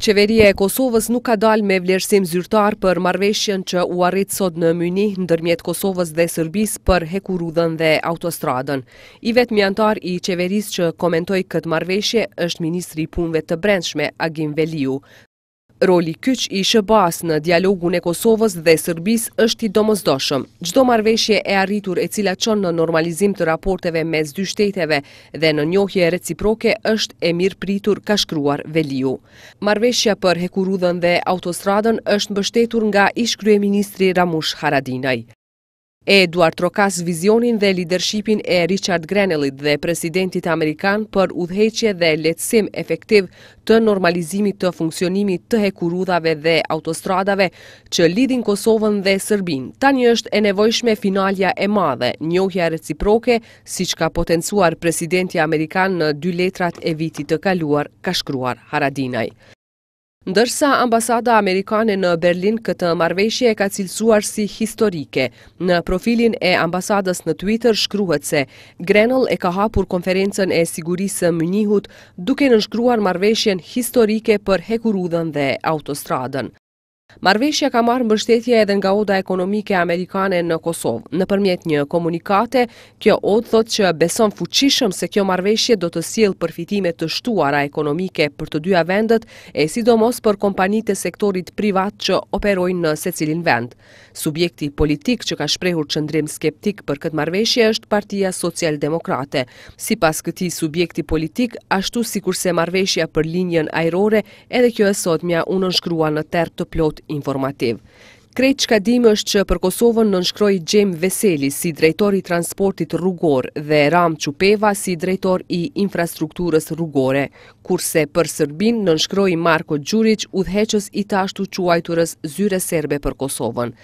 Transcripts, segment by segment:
Qeveria e Kosovës nuk ka dalë me vlerësim zyrtar për marrëveshjen që u arrit sot në Mynih ndërmjet Kosovës dhe Sërbisë për hekurudhën dhe autostradën. I vetmi anëtar i qeverisë që komentoi këtë marrëveshje është Ministri i Punëve të Brendshme, Agim Veliu, Roli kyç i SHBA-së në dialogun e Kosovës dhe Serbisë është i domosdoshëm. Çdo marrëveshje e arritur e cila çon në normalizim të raporteve mes dy shteteve dhe në njohje reciproke është e mirëpritur, ka shkruar Veliu. Marrëveshja për hekurudhën dhe autostradën është mbështetur nga ish-kryeministri Ramush Haradinaj. E duartrokas vizionin dhe lidershipin e Richard Grenellit dhe presidentit amerikan për udhëheqje dhe lehtësim efektiv të normalizimit të funksionimit të hekurudhave dhe autostradave që lidhin Kosovën dhe Sërbinë. Tani është e nevojshme finalja e madhe, njohja reciproke, siç ka potencuar presidenti amerikan në dy letrat e vitit të kaluar, ka shkruar Haradinaj. Ndërsa Ambasada Amerikane në Berlin këtë marrëveshje e ka cilësuar si historike, në profilin e ambasadës në Twitter shkruhet se Grenell e ka hapur konferencën e sigurisë së Mynihut duke nënshkruar marrëveshjen historike për hekurudhën dhe autostradën. Marrëveshja ka marrë mbështetje edhe nga Oda Ekonomike Amerikane në Kosovë, nëpërmjet një komunikate Kjo Odë thotë që beson fuqishëm se kjo marrëveshje do të sjellë përfitime të shtuara ekonomike për të dyja vendet e sidomos për kompanitë e sektorit privat që operojnë në secilin vend. Subjekti politik që ka shprehur qëndrim skeptik për këtë marrëveshje është partia socialdemokrate. Sipas këtij subjekti politik, ashtu sikurse marrëveshja për linjën ajrore edhe kjo e sotmja u nënshkrua në terr të plotë informativ. Krejt çka dimë është që për Kosovën nënshkroi Xhem Veseli si drejtor i transportit rrugor dhe Ramë Çupeva si drejtor i infrastrukturës rrugore, kurse për Sërbinë nënshkroi Marko Gjuriq udhëheqës i të ashtuquajturës Zyrë Serbe për Kosovën.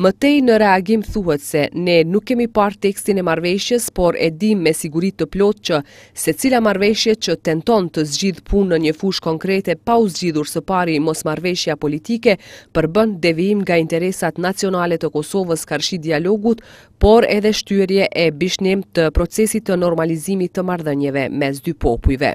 Më tej në reagim thuhet se ne nuk kemi parë tekstin e marrëveshjes, por e dimë me siguri të plotë që Secila marrëveshje që tenton të zgjidhë punë në një fushë konkrete pa u zgjidhur së pari mosmarrëveshja politike, përbën devijim nga interesat nacionale të Kosovës karshi dialogut, por edhe shtyrje e bishnim të procesit të normalizimit të marrëdhënieve mes dy popujve.